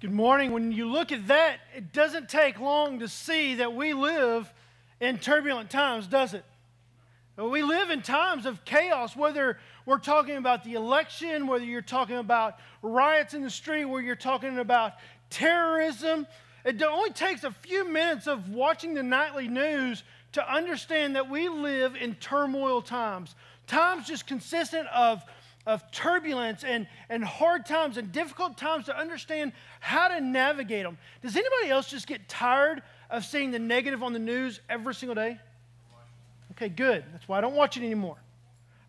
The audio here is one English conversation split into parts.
Good morning. When you look at that, it doesn't take long to see that we live in turbulent times, does it? We live in times of chaos, whether we're talking about the election, whether you're talking about riots in the street, whether you're talking about terrorism. It only takes a few minutes of watching the nightly news to understand that we live in turmoil times. Times just consistent of of turbulence and, and hard times and difficult times to understand how to navigate them. Does anybody else just get tired of seeing the negative on the news every single day? Okay, good. That's why I don't watch it anymore.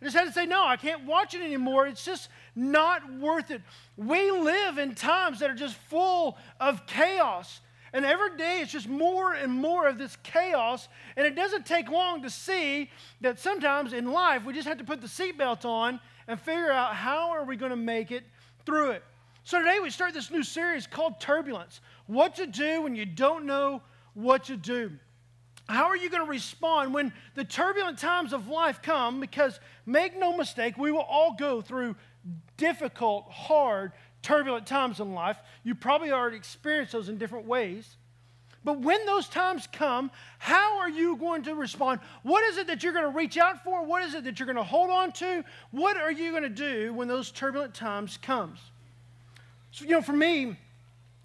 I just had to say, no, I can't watch it anymore. It's just not worth it. We live in times that are just full of chaos. And every day it's just more and more of this chaos. And it doesn't take long to see that sometimes in life we just have to put the seatbelt on and figure out how are we going to make it through it. So today we start this new series called Turbulence. What to do when you don't know what to do. How are you going to respond when the turbulent times of life come? Because make no mistake, we will all go through difficult, hard, turbulent times in life. You probably already experienced those in different ways. But when those times come, how are you going to respond? What is it that you're going to reach out for? What is it that you're going to hold on to? What are you going to do when those turbulent times comes? So, you know, for me,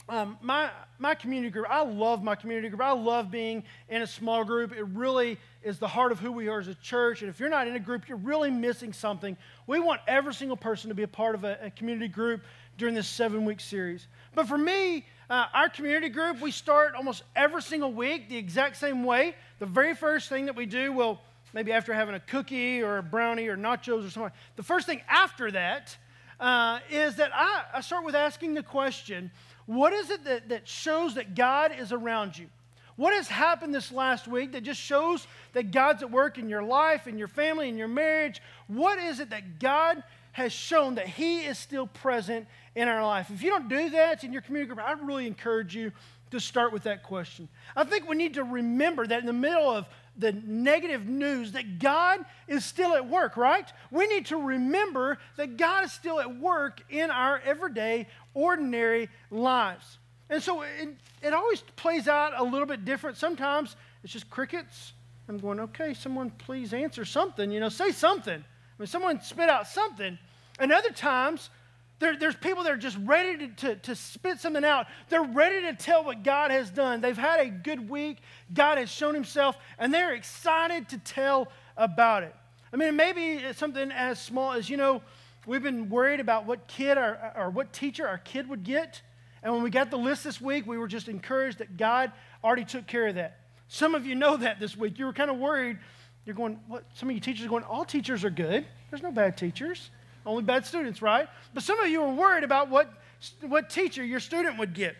um, my, my community group, I love my community group. I love being in a small group. It really is the heart of who we are as a church. And if you're not in a group, you're really missing something. We want every single person to be a part of a, a community group during this seven week series. But for me, uh, our community group, we start almost every single week the exact same way. The very first thing that we do, well, maybe after having a cookie or a brownie or nachos or something, the first thing after that uh, is that I, I start with asking the question what is it that, that shows that God is around you? What has happened this last week that just shows that God's at work in your life, in your family, in your marriage? What is it that God has shown that He is still present in our life. If you don't do that in your community group, I really encourage you to start with that question. I think we need to remember that in the middle of the negative news that God is still at work, right? We need to remember that God is still at work in our everyday, ordinary lives. And so it, it always plays out a little bit different. Sometimes it's just crickets. I'm going, okay, someone please answer something, you know, say something. I mean, someone spit out something. And other times, there, there's people that are just ready to, to, to, spit something out. They're ready to tell what God has done. They've had a good week. God has shown himself, and they're excited to tell about it. I mean, maybe it's something as small as, you know, we've been worried about what kid or, or what teacher our kid would get. And when we got the list this week, we were just encouraged that God already took care of that. Some of you know that this week. You were kind of worried. You're going, what? Some of you teachers are going, all teachers are good. There's no bad teachers. Only bad students, right? But some of you are worried about what, what teacher your student would get.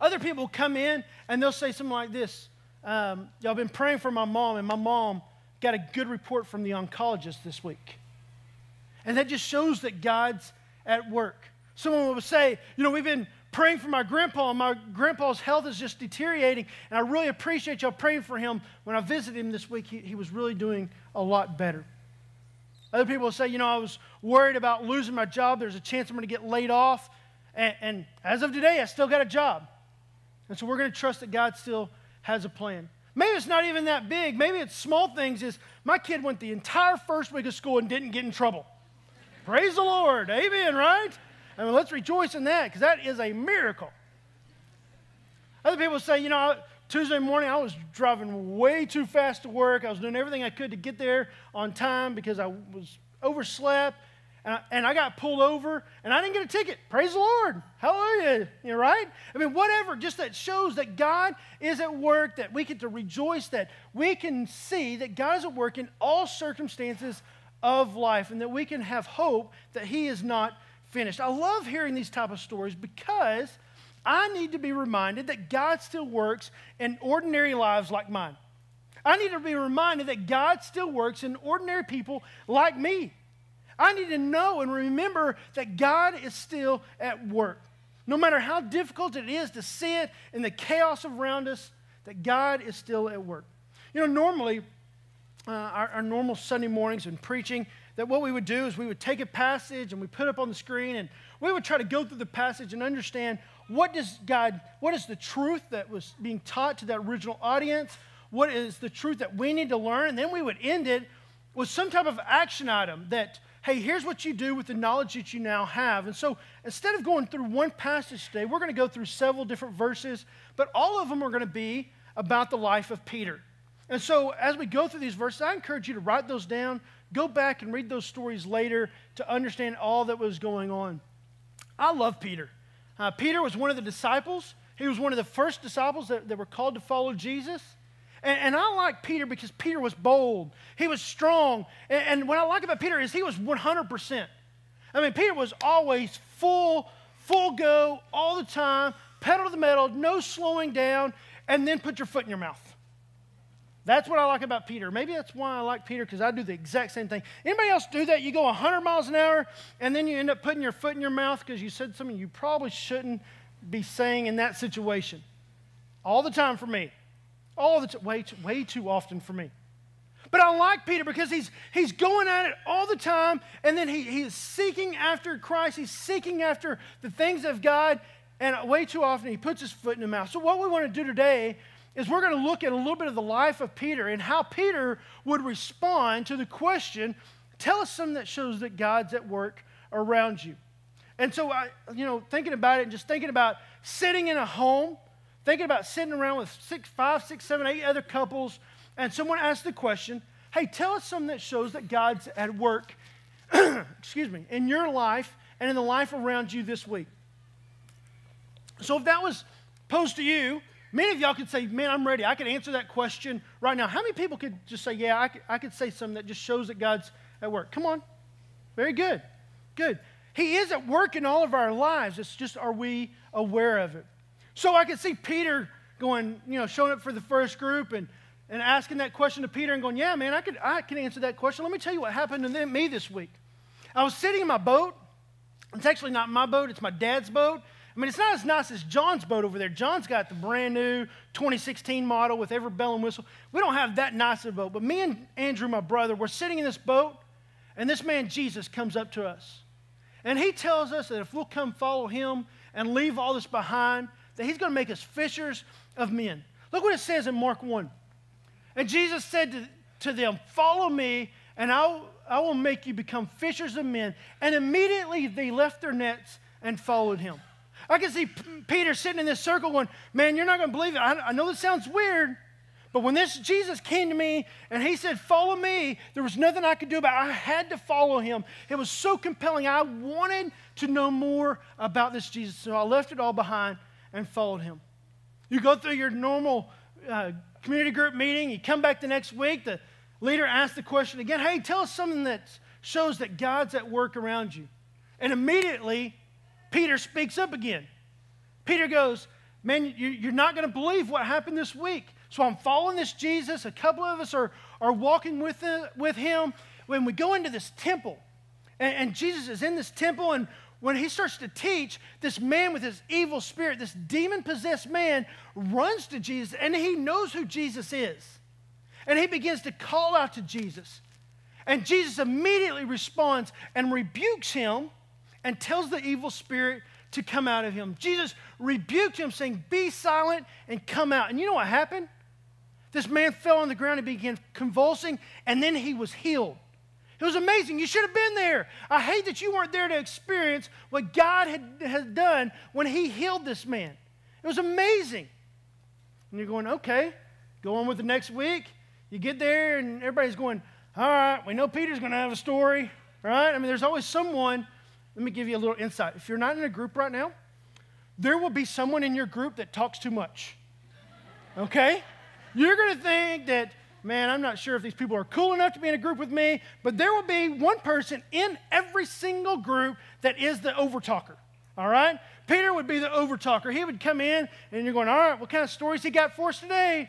Other people come in and they'll say something like this um, Y'all been praying for my mom, and my mom got a good report from the oncologist this week. And that just shows that God's at work. Someone will say, You know, we've been praying for my grandpa, and my grandpa's health is just deteriorating, and I really appreciate y'all praying for him. When I visited him this week, he, he was really doing a lot better. Other people will say, you know, I was worried about losing my job. There's a chance I'm going to get laid off. And, and as of today, I still got a job. And so we're going to trust that God still has a plan. Maybe it's not even that big. Maybe it's small things. Is my kid went the entire first week of school and didn't get in trouble. Praise the Lord. Amen, right? I mean, let's rejoice in that because that is a miracle. Other people say, you know, Tuesday morning, I was driving way too fast to work. I was doing everything I could to get there on time because I was overslept. And I, and I got pulled over and I didn't get a ticket. Praise the Lord. Hallelujah. You're right? I mean, whatever, just that shows that God is at work, that we get to rejoice, that we can see that God is at work in all circumstances of life and that we can have hope that He is not finished. I love hearing these type of stories because I need to be reminded that God still works in ordinary lives like mine. I need to be reminded that God still works in ordinary people like me. I need to know and remember that God is still at work. No matter how difficult it is to see it in the chaos around us, that God is still at work. You know, normally, uh, our, our, normal Sunday mornings and preaching, that what we would do is we would take a passage and we put it up on the screen and we would try to go through the passage and understand what does God, what is the truth that was being taught to that original audience? What is the truth that we need to learn? And then we would end it with some type of action item that, hey, here's what you do with the knowledge that you now have. And so instead of going through one passage today, we're going to go through several different verses, but all of them are going to be about the life of Peter. And so as we go through these verses, I encourage you to write those down, go back and read those stories later to understand all that was going on. I love Peter. Uh, Peter was one of the disciples. He was one of the first disciples that, that were called to follow Jesus. And, and, I like Peter because Peter was bold. He was strong. And, and what I like about Peter is he was 100%. I mean, Peter was always full, full go all the time, pedal to the metal, no slowing down, and then put your foot in your mouth. That's what I like about Peter. Maybe that's why I like Peter because I do the exact same thing. Anybody else do that? You go 100 miles an hour and then you end up putting your foot in your mouth because you said something you probably shouldn't be saying in that situation. All the time for me. All the time, way, too, way too often for me. But I like Peter because he's, he's going at it all the time and then he, he is seeking after Christ. He's seeking after the things of God and way too often he puts his foot in the mouth. So, what we want to do today is we're going to look at a little bit of the life of Peter and how Peter would respond to the question tell us something that shows that God's at work around you. And so, I, you know, thinking about it and just thinking about sitting in a home, thinking about sitting around with six, five, six, seven, eight other couples, and someone asked the question, hey, tell us something that shows that God's at work, excuse me, in your life and in the life around you this week. So if that was posed to you, Many of y'all could say, Man, I'm ready. I could answer that question right now. How many people could just say, Yeah, I could, I could say something that just shows that God's at work? Come on. Very good. Good. He is at work in all of our lives. It's just, are we aware of it? So I could see Peter going, you know, showing up for the first group and, and asking that question to Peter and going, Yeah, man, I, could, I can answer that question. Let me tell you what happened to me this week. I was sitting in my boat. It's actually not my boat, it's my dad's boat. I mean, it's not as nice as John's boat over there. John's got the brand new 2016 model with every bell and whistle. We don't have that nice of a boat. But me and Andrew, my brother, we're sitting in this boat, and this man, Jesus, comes up to us. And he tells us that if we'll come follow him and leave all this behind, that he's going to make us fishers of men. Look what it says in Mark 1. And Jesus said to, to them, Follow me, and I'll, I will make you become fishers of men. And immediately they left their nets and followed him. I can see Peter sitting in this circle going, Man, you're not going to believe it. I, I know this sounds weird, but when this Jesus came to me and he said, Follow me, there was nothing I could do about it. I had to follow him. It was so compelling. I wanted to know more about this Jesus. So I left it all behind and followed him. You go through your normal uh, community group meeting, you come back the next week, the leader asks the question again Hey, tell us something that shows that God's at work around you. And immediately, Peter speaks up again. Peter goes, Man, you're not going to believe what happened this week. So I'm following this Jesus. A couple of us are, are walking with, with him. When we go into this temple, and, and Jesus is in this temple, and when he starts to teach, this man with his evil spirit, this demon possessed man, runs to Jesus, and he knows who Jesus is. And he begins to call out to Jesus. And Jesus immediately responds and rebukes him and tells the evil spirit to come out of him. Jesus rebuked him, saying, Be silent and come out. And you know what happened? This man fell on the ground and began convulsing, and then he was healed. It was amazing. You should have been there. I hate that you weren't there to experience what God had, had done when he healed this man. It was amazing. And you're going, okay, go on with the next week. You get there, and everybody's going, all right, we know Peter's going to have a story, right? I mean, there's always someone let me give you a little insight. If you're not in a group right now, there will be someone in your group that talks too much. Okay? You're going to think that, man, I'm not sure if these people are cool enough to be in a group with me, but there will be one person in every single group that is the overtalker. All right? Peter would be the overtalker. He would come in, and you're going, all right, what kind of stories he got for us today?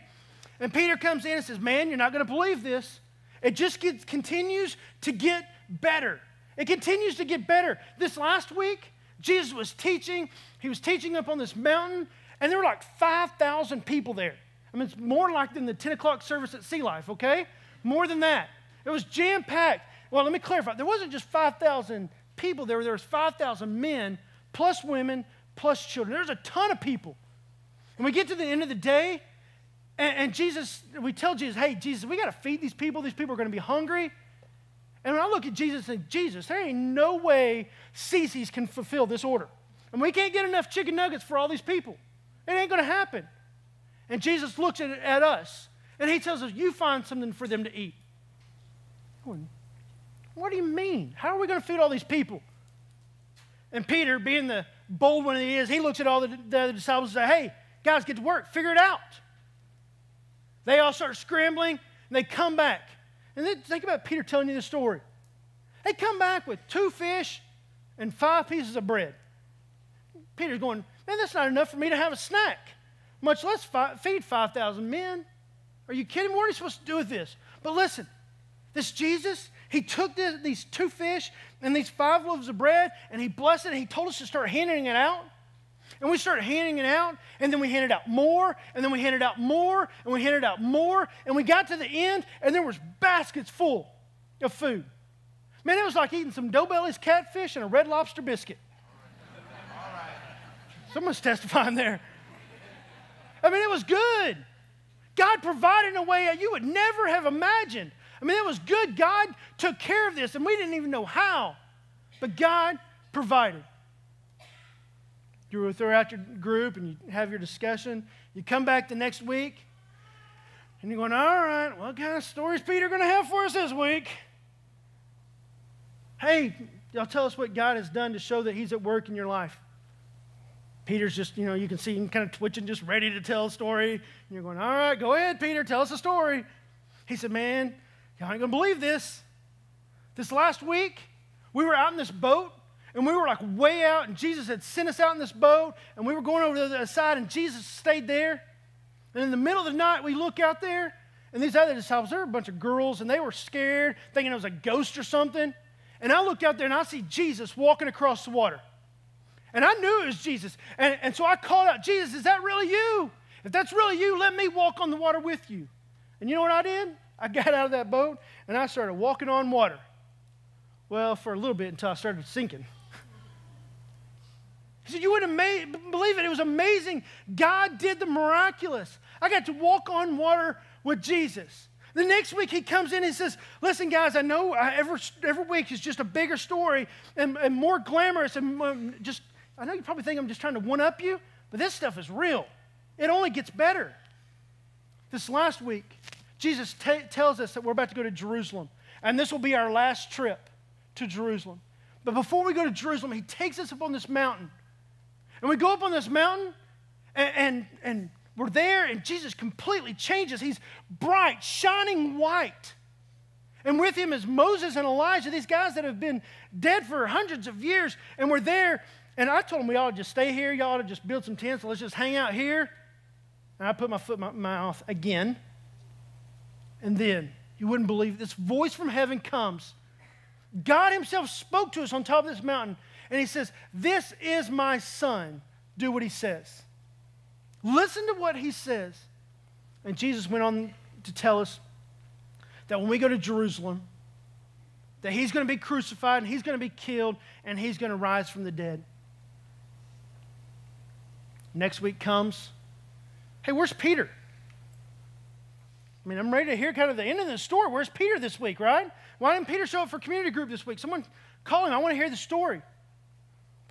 And Peter comes in and says, man, you're not going to believe this. It just gets, continues to get better. It continues to get better. This last week, Jesus was teaching. He was teaching up on this mountain, and there were like 5,000 people there. I mean, it's more like than the 10 o'clock service at CLife, okay? More than that. It was jam packed. Well, let me clarify. There wasn't just 5,000 people there. There was 5,000 men plus women plus children. There's a ton of people. And we get to the end of the day, and, and Jesus, we tell Jesus, hey, Jesus, we got to feed these people. These people are going to be hungry. And when I look at Jesus and Jesus, there ain't no way Cici's can fulfill this order. And we can't get enough chicken nuggets for all these people. It ain't going to happen. And Jesus looks at, at us and he tells us, You find something for them to eat. What do you mean? How are we going to feed all these people? And Peter, being the bold one he is, he looks at all the, the other disciples and says, Hey, guys, get to work, figure it out. They all start scrambling and they come back. And then think about Peter telling you the story. They come back with two fish and five pieces of bread. Peter's going, Man, that's not enough for me to have a snack, much less fi- feed 5,000 men. Are you kidding? What are you supposed to do with this? But listen, this Jesus, he took this, these two fish and these five loaves of bread and he blessed it and he told us to start handing it out. And we started handing it out, and then we handed out more, and then we handed out more, and we handed out more, and we got to the end, and there was baskets full of food. Man, it was like eating some dough Dobelli's catfish and a red lobster biscuit. Someone's testifying there. I mean, it was good. God provided in a way that you would never have imagined. I mean, it was good. God took care of this, and we didn't even know how. But God provided. You throw out your group and you have your discussion. You come back the next week, and you're going, all right, what kind of stories Peter going to have for us this week? Hey, y'all tell us what God has done to show that he's at work in your life. Peter's just, you know, you can see him kind of twitching, just ready to tell a story. And you're going, all right, go ahead, Peter, tell us a story. He said, man, y'all ain't going to believe this. This last week, we were out in this boat, and we were like way out, and Jesus had sent us out in this boat, and we were going over to the other side, and Jesus stayed there. And in the middle of the night, we look out there, and these other disciples, they were a bunch of girls, and they were scared, thinking it was a ghost or something. And I look out there, and I see Jesus walking across the water. And I knew it was Jesus. And, and so I called out, Jesus, is that really you? If that's really you, let me walk on the water with you. And you know what I did? I got out of that boat and I started walking on water. Well, for a little bit until I started sinking. He said, You wouldn't ama- believe it. It was amazing. God did the miraculous. I got to walk on water with Jesus. The next week he comes in and says, Listen, guys, I know every, every week is just a bigger story and, and more glamorous and just I know you probably think I'm just trying to one up you, but this stuff is real. It only gets better. This last week, Jesus t- tells us that we're about to go to Jerusalem, and this will be our last trip to Jerusalem. But before we go to Jerusalem, he takes us up on this mountain. And we go up on this mountain, and, and, and we're there, and Jesus completely changes. He's bright, shining white. And with him is Moses and Elijah, these guys that have been dead for hundreds of years. And we're there, and I told them we ought to just stay here. Y'all ought to just build some tents. Let's just hang out here. And I put my foot in my mouth again. And then, you wouldn't believe this voice from heaven comes. God Himself spoke to us on top of this mountain. And He says, This is my son. Do what He says. Listen to what He says. And Jesus went on to tell us that when we go to Jerusalem, that he's going to be crucified and he's going to be killed and he's going to rise from the dead. Next week comes. Hey, where's Peter? I mean, I'm ready to hear kind of the end of the story. Where's Peter this week, right? Why didn't Peter show up for community group this week? Someone call him. I want to hear the story.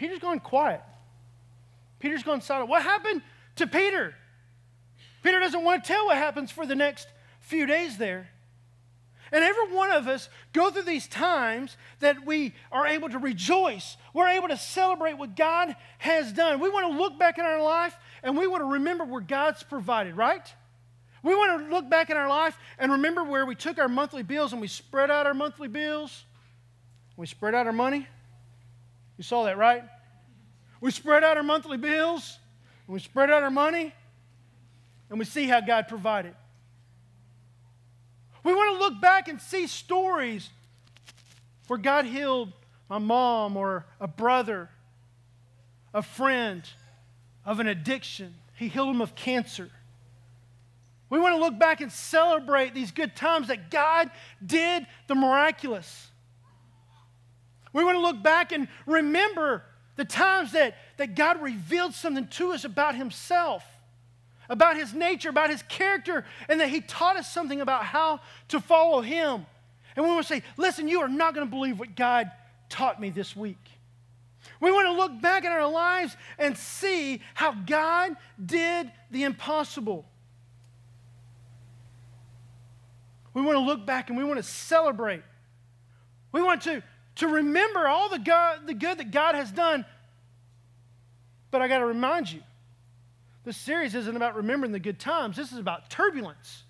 Peter's going quiet. Peter's going silent. What happened to Peter? Peter doesn't want to tell what happens for the next few days there. And every one of us go through these times that we are able to rejoice. We're able to celebrate what God has done. We want to look back in our life and we want to remember where God's provided, right? We want to look back in our life and remember where we took our monthly bills and we spread out our monthly bills. We spread out our money. You saw that, right? We spread out our monthly bills and we spread out our money and we see how God provided. We want to look back and see stories where God healed my mom or a brother, a friend of an addiction. He healed them of cancer. We want to look back and celebrate these good times that God did the miraculous. We want to look back and remember the times that, that God revealed something to us about Himself, about His nature, about His character, and that He taught us something about how to follow Him. And we want to say, listen, you are not going to believe what God taught me this week. We want to look back at our lives and see how God did the impossible. We want to look back and we want to celebrate. We want to, to remember all the, God, the good that God has done. But I got to remind you, this series isn't about remembering the good times, this is about turbulence.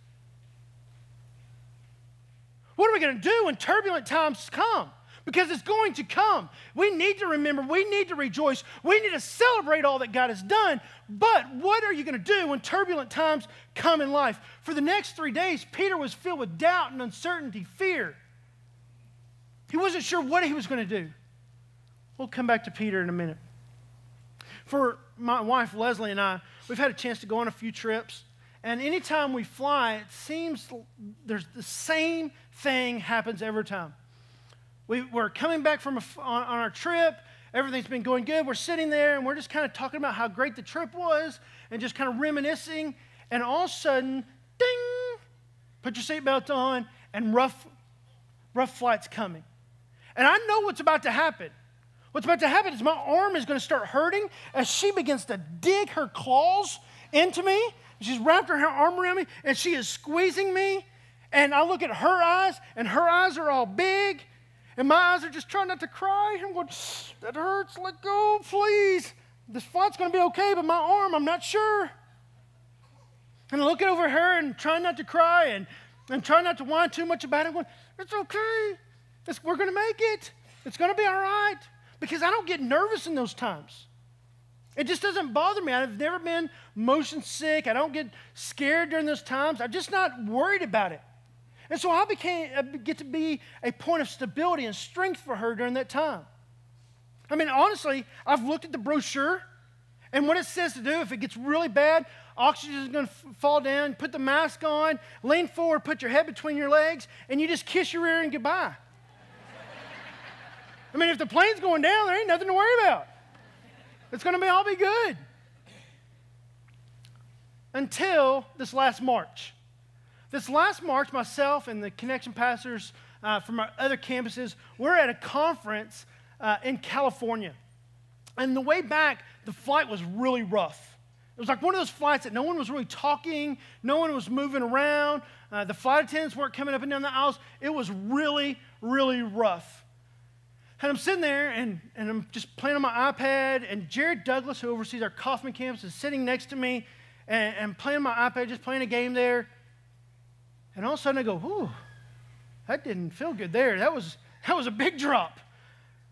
What are we going to do when turbulent times come? Because it's going to come. We need to remember, we need to rejoice, we need to celebrate all that God has done. But what are you going to do when turbulent times come in life? For the next three days, Peter was filled with doubt and uncertainty, fear. He wasn't sure what he was going to do. We'll come back to Peter in a minute. For my wife, Leslie, and I, we've had a chance to go on a few trips. And anytime we fly, it seems there's the same thing happens every time. We, we're coming back from a, on, on our trip. Everything's been going good. We're sitting there and we're just kind of talking about how great the trip was and just kind of reminiscing. And all of a sudden, ding, put your seatbelt on, and rough, rough flight's coming. And I know what's about to happen. What's about to happen is my arm is going to start hurting as she begins to dig her claws into me. She's wrapped her arm around me and she is squeezing me. And I look at her eyes, and her eyes are all big. And my eyes are just trying not to cry. I'm going, that hurts. Let go, please. This fight's going to be okay, but my arm, I'm not sure. And I looking over her and trying not to cry and, and trying not to whine too much about it. I'm going, it's okay. It's, we're going to make it. It's going to be all right. Because I don't get nervous in those times. It just doesn't bother me. I've never been motion sick. I don't get scared during those times. I'm just not worried about it. And so I became I get to be a point of stability and strength for her during that time. I mean, honestly, I've looked at the brochure and what it says to do if it gets really bad, oxygen is going to f- fall down, put the mask on, lean forward, put your head between your legs, and you just kiss your ear and goodbye. I mean, if the plane's going down, there ain't nothing to worry about. It's going to be all be good. Until this last March. This last March, myself and the connection pastors uh, from our other campuses, we're at a conference uh, in California. And the way back, the flight was really rough. It was like one of those flights that no one was really talking, no one was moving around, uh, the flight attendants weren't coming up and down the aisles. It was really, really rough. And I'm sitting there and, and I'm just playing on my iPad, and Jared Douglas, who oversees our Kaufman campus, is sitting next to me and, and playing my iPad, just playing a game there. And all of a sudden I go, whew, that didn't feel good there. That was, that was a big drop.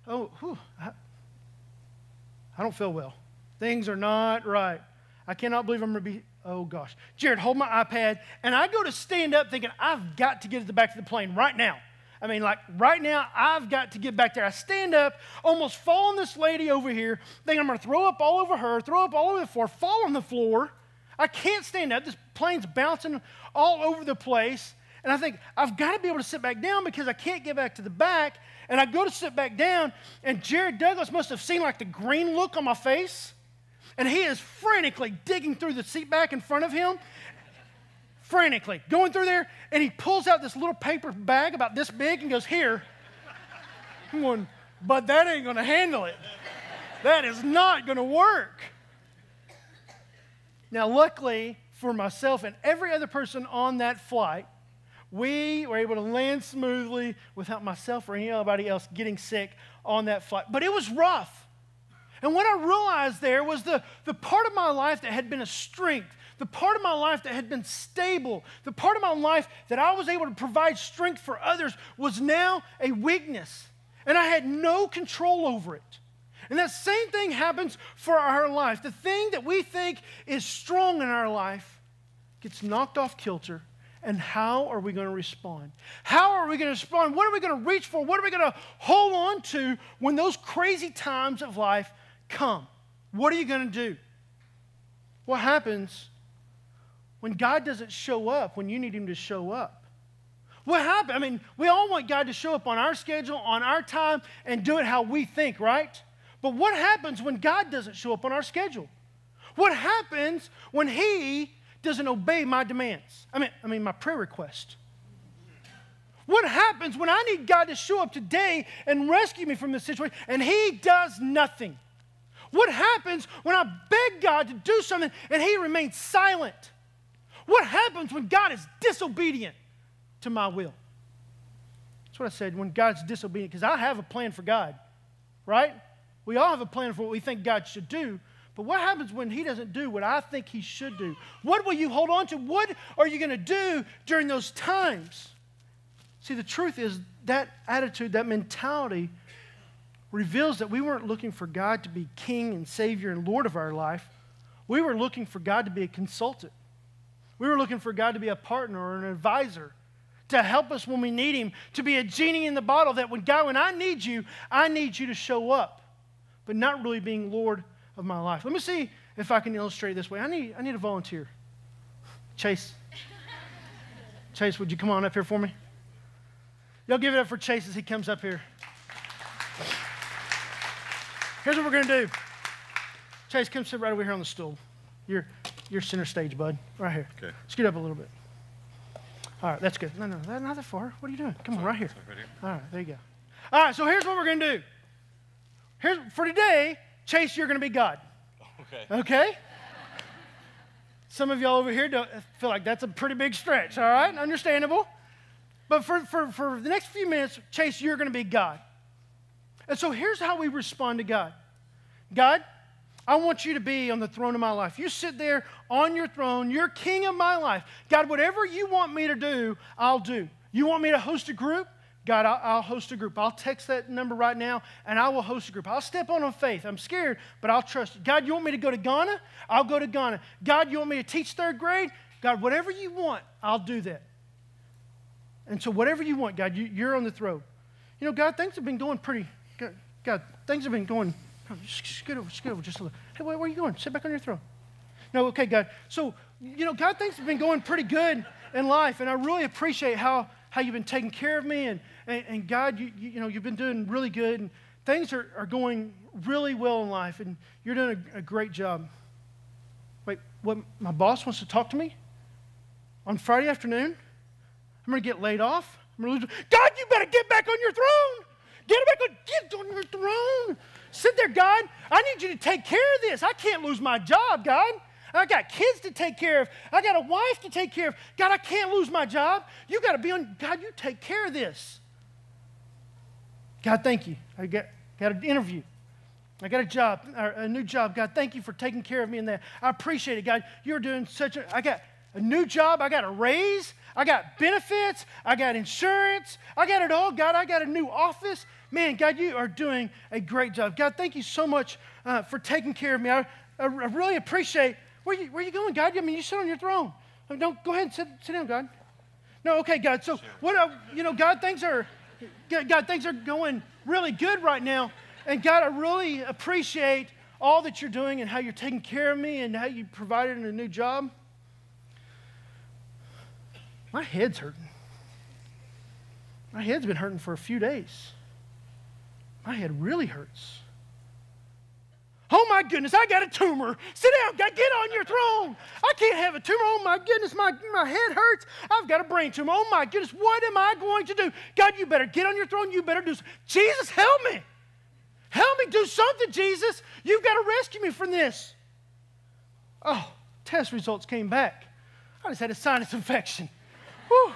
Oh, whew, I, I don't feel well. Things are not right. I cannot believe I'm going to be, oh gosh. Jared, hold my iPad. And I go to stand up thinking, I've got to get to the back of the plane right now. I mean, like right now, I've got to get back there. I stand up, almost fall on this lady over here, think I'm going to throw up all over her, throw up all over the floor, fall on the floor. I can't stand up. This plane's bouncing all over the place. And I think, I've got to be able to sit back down because I can't get back to the back. And I go to sit back down, and Jared Douglas must have seen like the green look on my face. And he is frantically digging through the seat back in front of him frantically going through there, and he pulls out this little paper bag about this big and goes, Here. I'm going, but that ain't going to handle it. That is not going to work. Now, luckily for myself and every other person on that flight, we were able to land smoothly without myself or anybody else getting sick on that flight. But it was rough. And what I realized there was the, the part of my life that had been a strength, the part of my life that had been stable, the part of my life that I was able to provide strength for others was now a weakness. And I had no control over it. And that same thing happens for our life. The thing that we think is strong in our life gets knocked off kilter. And how are we going to respond? How are we going to respond? What are we going to reach for? What are we going to hold on to when those crazy times of life come? What are you going to do? What happens when God doesn't show up when you need Him to show up? What happened? I mean, we all want God to show up on our schedule, on our time, and do it how we think, right? But what happens when God doesn't show up on our schedule? What happens when He doesn't obey my demands? I mean, I mean my prayer request. What happens when I need God to show up today and rescue me from this situation and He does nothing? What happens when I beg God to do something and He remains silent? Happens when God is disobedient to my will? That's what I said when God's disobedient, because I have a plan for God, right? We all have a plan for what we think God should do. But what happens when He doesn't do what I think He should do? What will you hold on to? What are you going to do during those times? See, the truth is that attitude, that mentality, reveals that we weren't looking for God to be King and Savior and Lord of our life. We were looking for God to be a consultant. We were looking for God to be a partner or an advisor to help us when we need Him, to be a genie in the bottle that when God, when I need you, I need you to show up, but not really being Lord of my life. Let me see if I can illustrate this way. I need, I need a volunteer. Chase. Chase, would you come on up here for me? Y'all give it up for Chase as he comes up here. Here's what we're going to do. Chase, come sit right over here on the stool. You're, you're center stage, bud. Right here. Okay. Scoot up a little bit. All right, that's good. No, no, not that far. What are you doing? Come on, right here. Right here. All right, there you go. All right, so here's what we're going to do. Here's, for today, Chase, you're going to be God. Okay. Okay? Some of y'all over here don't feel like that's a pretty big stretch, all right? Understandable. But for, for, for the next few minutes, Chase, you're going to be God. And so here's how we respond to God God, I want you to be on the throne of my life. You sit there on your throne, you're king of my life. God, whatever you want me to do, I'll do. You want me to host a group? God, I'll, host a group. I'll text that number right now and I will host a group. I'll step on on faith. I'm scared, but I'll trust you. God, you want me to go to Ghana? I'll go to Ghana. God, you want me to teach third grade? God, whatever you want, I'll do that. And so, whatever you want, God, you, are on the throne. You know, God, things have been going pretty, God, God things have been going, Oh, scoot over, scoot over just a little. Hey, where, where are you going? Sit back on your throne. No, okay, God. So, you know, God, things have been going pretty good in life, and I really appreciate how, how you've been taking care of me, and, and, and God, you, you, you, know, you've been doing really good, and things are, are going really well in life, and you're doing a, a great job. Wait, what, my boss wants to talk to me on Friday afternoon? I'm going to get laid off? I'm going to lose. God, you better get back on your throne. Get back on, get on your throne. Sit there, God. I need you to take care of this. I can't lose my job, God. I got kids to take care of. I got a wife to take care of. God, I can't lose my job. You got to be on, God, you take care of this. God, thank you. I got, got an interview. I got a job, a new job. God, thank you for taking care of me in that. I appreciate it, God. You're doing such a, I got a new job. I got a raise. I got benefits. I got insurance. I got it all. God, I got a new office. Man, God, you are doing a great job. God, thank you so much uh, for taking care of me. I, I, really appreciate. Where you, where you going, God? I mean, you sit on your throne. Don't go ahead and sit, sit down, God. No, okay, God. So what? Uh, you know, God, things are, God, things are going really good right now, and God, I really appreciate all that you're doing and how you're taking care of me and how you provided a new job. My head's hurting. My head's been hurting for a few days. My head really hurts. Oh my goodness, I got a tumor. Sit down, God, get on your throne. I can't have a tumor. Oh my goodness, my, my head hurts. I've got a brain tumor. Oh my goodness, what am I going to do? God, you better get on your throne. You better do something. Jesus, help me. Help me do something, Jesus. You've got to rescue me from this. Oh, test results came back. I just had a sinus infection. Whew.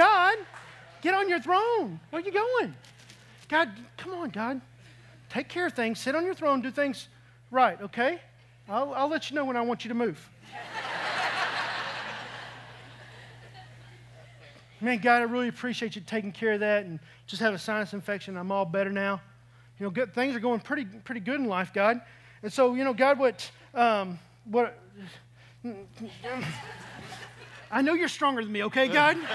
God, get on your throne. Where are you going? God, come on, God. Take care of things. Sit on your throne. Do things right, okay? I'll, I'll let you know when I want you to move. Man, God, I really appreciate you taking care of that and just have a sinus infection. I'm all better now. You know, good, things are going pretty, pretty good in life, God. And so, you know, God, what, um, what, I know you're stronger than me, okay, God?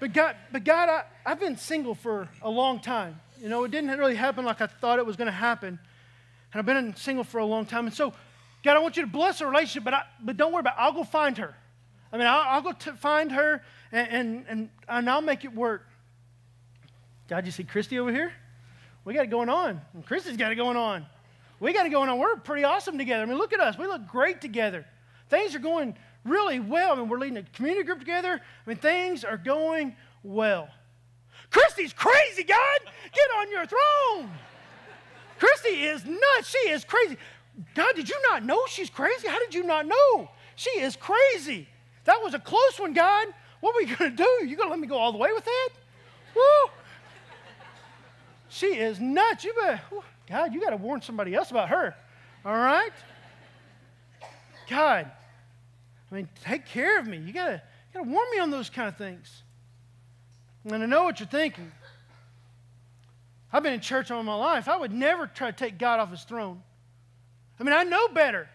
But God, but God I, I've been single for a long time. You know, it didn't really happen like I thought it was going to happen. And I've been single for a long time. And so, God, I want you to bless our relationship, but, I, but don't worry about it. I'll go find her. I mean, I'll, I'll go to find her and, and, and, and I'll make it work. God, you see Christy over here? We got it going on. And Christy's got it going on. We got it going on. We're pretty awesome together. I mean, look at us. We look great together. Things are going really well. I mean, we're leading a community group together. I mean, things are going well. Christy's crazy, God. Get on your throne. Christy is nuts. She is crazy. God, did you not know she's crazy? How did you not know? She is crazy. That was a close one, God. What are we going to do? You going to let me go all the way with that? Woo. She is nuts. You better, God, you got to warn somebody else about her. All right? God, I mean, take care of me. You got to you gotta warn me on those kind of things. And I know what you're thinking. I've been in church all my life. I would never try to take God off his throne. I mean, I know better.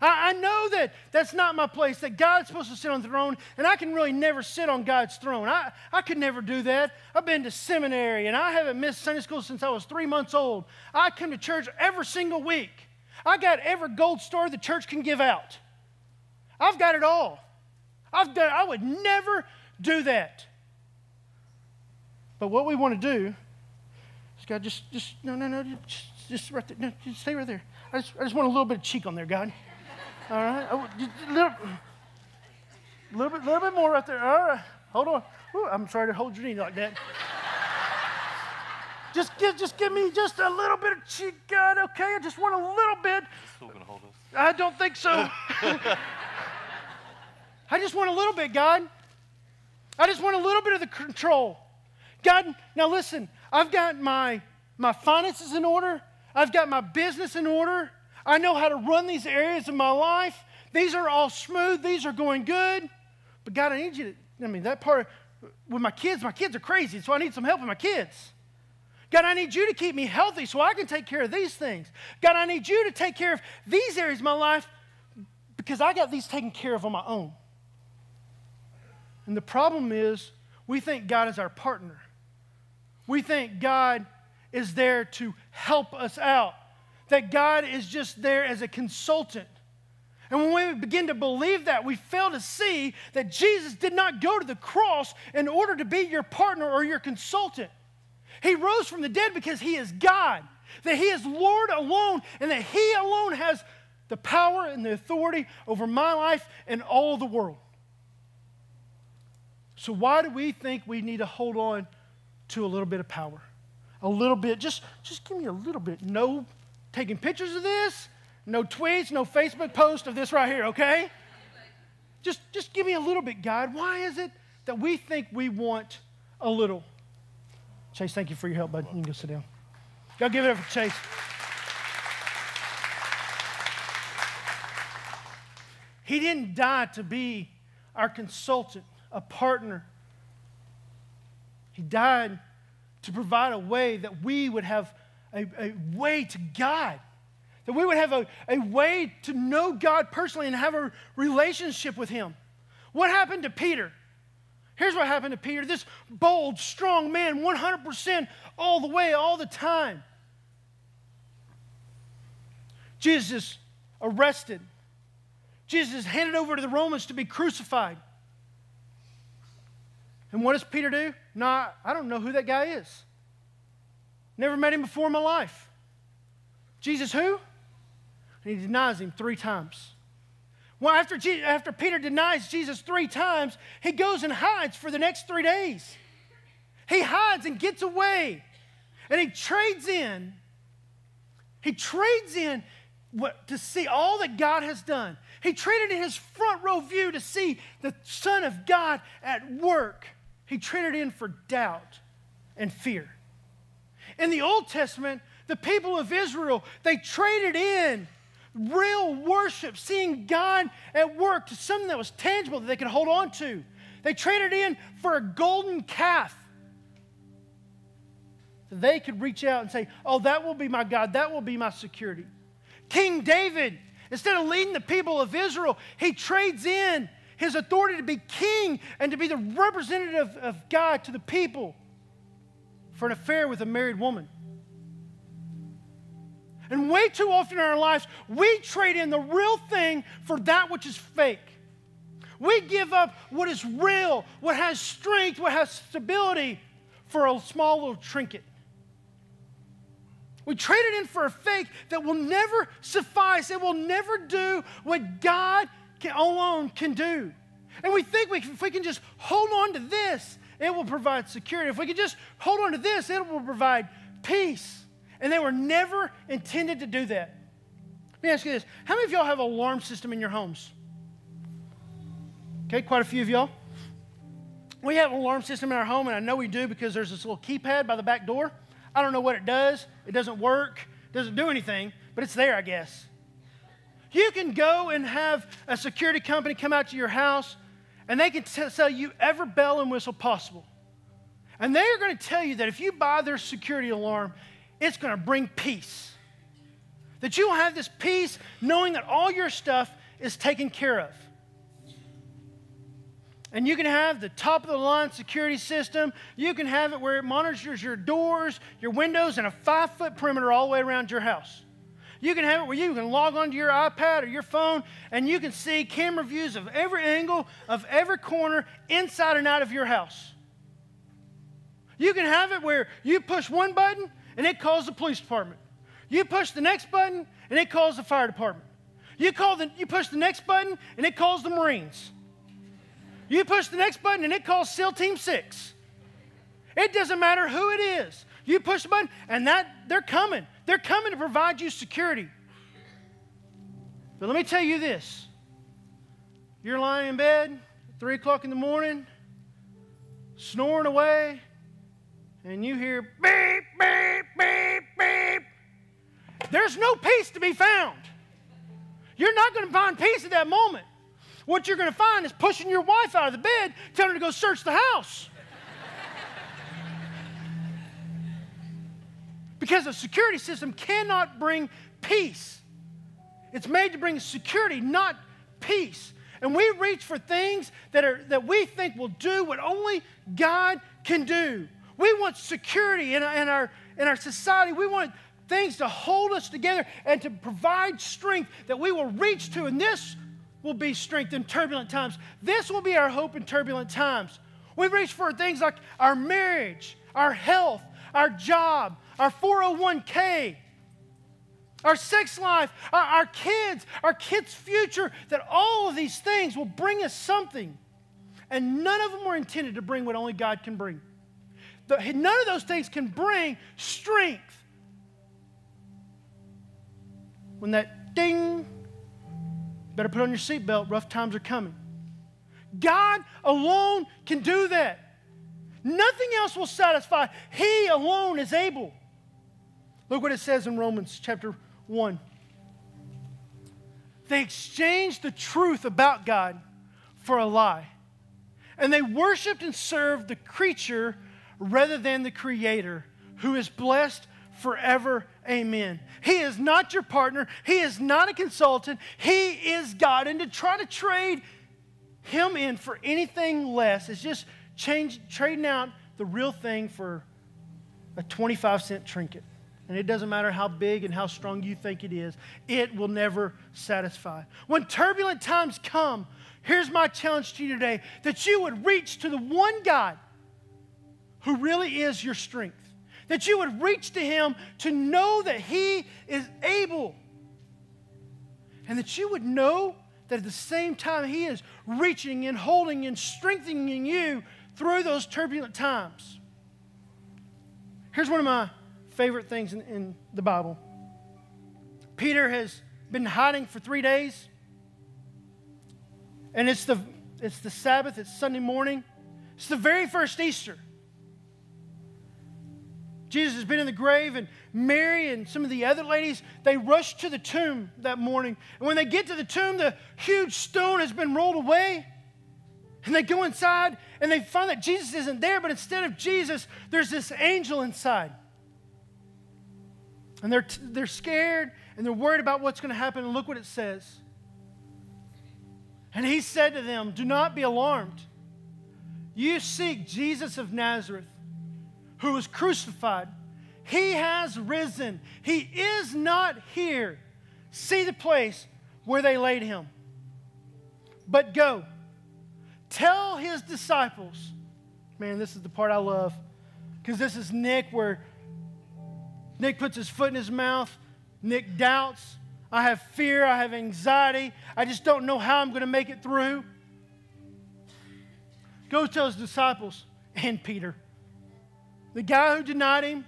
I, I, know that that's not my place, that God's supposed to sit on the throne, and I can really never sit on God's throne. I, I could never do that. I've been to seminary, and I haven't missed Sunday school since I was three months old. I come to church every single week. I got every gold star the church can give out. I've got it all. I've done, I would never do that. But what we want to do is God, just, just, no, no, no, just, just right there. No, just stay right there. I just, I just want a little bit of cheek on there, God. All right? Oh, a little, little, bit, little bit more right there. All right. Hold on. Ooh, I'm sorry to hold your knee like that. just, give, just give me just a little bit of cheek, God, okay? I just want a little bit. Still going to hold us? I don't think so. I just want a little bit, God. I just want a little bit of the control. God, now listen, I've got my, my finances in order, I've got my business in order, I know how to run these areas of my life. These are all smooth, these are going good. But God, I need you to, I mean, that part with my kids, my kids are crazy, so I need some help with my kids. God, I need you to keep me healthy so I can take care of these things. God, I need you to take care of these areas of my life because I got these taken care of on my own. And the problem is, we think God is our partner. We think God is there to help us out, that God is just there as a consultant. And when we begin to believe that, we fail to see that Jesus did not go to the cross in order to be your partner or your consultant. He rose from the dead because He is God, that He is Lord alone, and that He alone has the power and the authority over my life and all the world. So, why do we think we need to hold on to a little bit of power? A little bit, just, just give me a little bit. No taking pictures of this, no tweets, no Facebook post of this right here, okay? Just, just give me a little bit, God. Why is it that we think we want a little? Chase, thank you for your help, bud. You can go sit down. Y'all give it up for Chase. He didn't die to be our consultant a partner. He died to provide a way that we would have a, a way to God, that we would have a, a way to know God personally and have a relationship with Him. What happened to Peter? Here's what happened to Peter this bold, strong man, 100% all the way, all the time. Jesus arrested. Jesus handed over to the Romans to be crucified. And what does Peter do? Nah, I don't know who that guy is. Never met him before in my life. Jesus, who? And he denies him three times. Well, after, Jesus, after Peter denies Jesus three times, he goes and hides for the next three days. He hides and gets away. And he trades in. He trades in what, to see all that God has done. He traded in his front row view to see the Son of God at work. He traded in for doubt and fear. In the Old Testament, the people of Israel, they traded in real worship, seeing God at work to something that was tangible that they could hold on to. They traded in for a golden calf. So they could reach out and say, Oh, that will be my God, that will be my security. King David, instead of leading the people of Israel, he trades in his authority to be king and to be the representative of God to the people for an affair with a married woman. And way too often in our lives, we trade in the real thing for that which is fake. We give up what is real, what has strength, what has stability for a small little trinket. We trade it in for a fake that will never suffice. It will never do what God can, alone can do. And we think we, if we can just hold on to this, it will provide security. If we could just hold on to this, it will provide peace. And they were never intended to do that. Let me ask you this How many of y'all have an alarm system in your homes? Okay, quite a few of y'all. We have an alarm system in our home, and I know we do because there's this little keypad by the back door. I don't know what it does. It doesn't work, doesn't do anything, but it's there, I guess. You can go and have a security company come out to your house, and they can t- sell you every bell and whistle possible. And they are going to tell you that if you buy their security alarm, it's going to bring peace. That you will have this peace knowing that all your stuff is taken care of. And you can have the top of the line security system. You can have it where it monitors your doors, your windows, and a five foot perimeter all the way around your house. You can have it where you can log onto your iPad or your phone and you can see camera views of every angle, of every corner, inside and out of your house. You can have it where you push one button and it calls the police department. You push the next button and it calls the fire department. You, call the, you push the next button and it calls the Marines. You push the next button and it calls SEAL Team 6. It doesn't matter who it is. You push the button and that they're coming. They're coming to provide you security. But let me tell you this. You're lying in bed, 3 o'clock in the morning, snoring away, and you hear beep, beep, beep, beep. There's no peace to be found. You're not going to find peace at that moment. What you're going to find is pushing your wife out of the bed, telling her to go search the house. Because a security system cannot bring peace. It's made to bring security, not peace. And we reach for things that, are, that we think will do what only God can do. We want security in, in, our, in our society. We want things to hold us together and to provide strength that we will reach to. And this will be strength in turbulent times. This will be our hope in turbulent times. We reach for things like our marriage, our health, our job, our 401k, our sex life, our, our, kids, our kids' future, that all of these things will bring us something. And none of them were intended to bring what only God can bring. The, none of those things can bring strength. When that ding Better put on your seatbelt, rough times are coming. God alone can do that. Nothing else will satisfy. He alone is able. Look what it says in Romans chapter 1. They exchanged the truth about God for a lie. And they worshiped and served the creature rather than the creator, who is blessed forever. Amen. He is not your partner. He is not a consultant. He is God. And to try to trade him in for anything less is just change, trading out the real thing for a 25 cent trinket. And it doesn't matter how big and how strong you think it is, it will never satisfy. When turbulent times come, here's my challenge to you today that you would reach to the one God who really is your strength that you would reach to Him to know that He is able. And that you would know that at the same time He is reaching and holding and strengthening you through those turbulent times. Here's one of my favorite things in, in the Bible Peter has been hiding for three days. And it's the, it's the Sabbath, it's Sunday morning. It's the very first Easter. Jesus has been in the grave, and Mary and some of the other ladies, they rush to the tomb that morning. And when they get to the tomb, the huge stone has been rolled away. And they go inside and they find that Jesus isn't there, but instead of Jesus, there's this angel inside. And they're, they're scared and they're worried about what's going to happen. And look what it says. And he said to them, Do not be alarmed. You seek Jesus of Nazareth, who was crucified. He has risen. He is not here. See the place where they laid him. But go, tell his disciples. Man, this is the part I love because this is Nick where Nick puts his foot in his mouth. Nick doubts. I have fear. I have anxiety. I just don't know how I'm going to make it through. Go tell his disciples and Peter, the guy who denied him,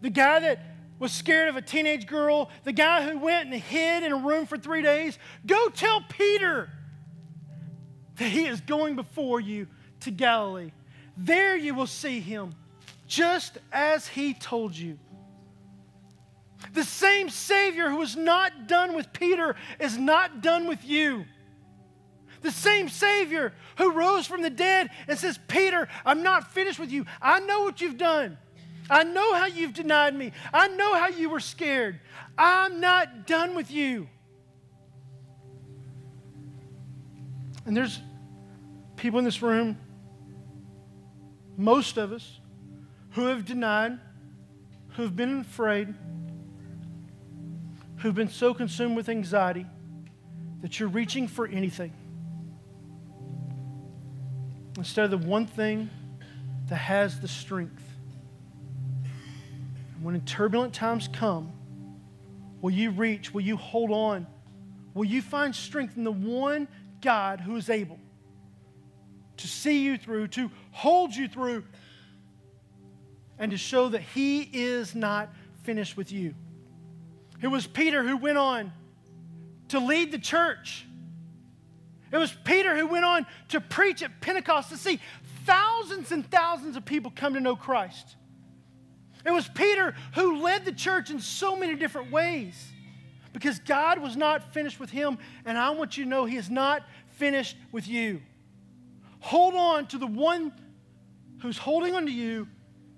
the guy that was scared of a teenage girl, the guy who went and hid in a room for three days, go tell Peter that he is going before you to Galilee. There you will see him, just as he told you. The same Savior who was not done with Peter is not done with you. The same Savior who rose from the dead and says, Peter, I'm not finished with you. I know what you've done. I know how you've denied me. I know how you were scared. I'm not done with you. And there's people in this room, most of us, who have denied, who have been afraid, who've been so consumed with anxiety that you're reaching for anything instead of the one thing that has the strength. When turbulent times come, will you reach? Will you hold on? Will you find strength in the one God who is able to see you through, to hold you through, and to show that He is not finished with you? It was Peter who went on to lead the church. It was Peter who went on to preach at Pentecost to see thousands and thousands of people come to know Christ. It was Peter who led the church in so many different ways because God was not finished with him, and I want you to know He is not finished with you. Hold on to the one who's holding on to you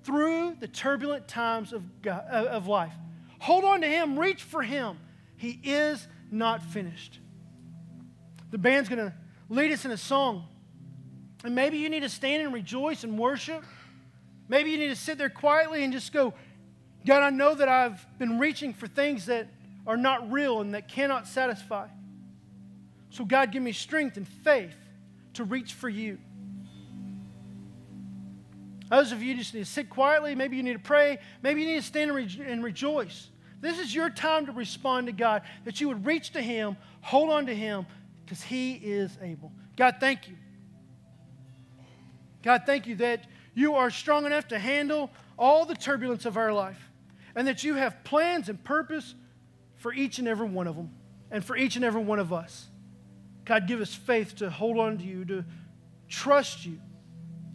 through the turbulent times of, God, uh, of life. Hold on to Him, reach for Him. He is not finished. The band's going to lead us in a song. And maybe you need to stand and rejoice and worship. Maybe you need to sit there quietly and just go, God, I know that I've been reaching for things that are not real and that cannot satisfy. So, God, give me strength and faith to reach for you. Those of you just need to sit quietly. Maybe you need to pray. Maybe you need to stand and, and rejoice. This is your time to respond to God, that you would reach to Him, hold on to Him, because He is able. God, thank you. God, thank you that you are strong enough to handle all the turbulence of our life and that you have plans and purpose for each and every one of them and for each and every one of us. God, give us faith to hold on to you, to trust you,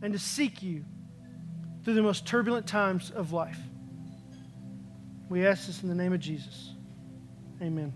and to seek you through the most turbulent times of life. We ask this in the name of Jesus. Amen.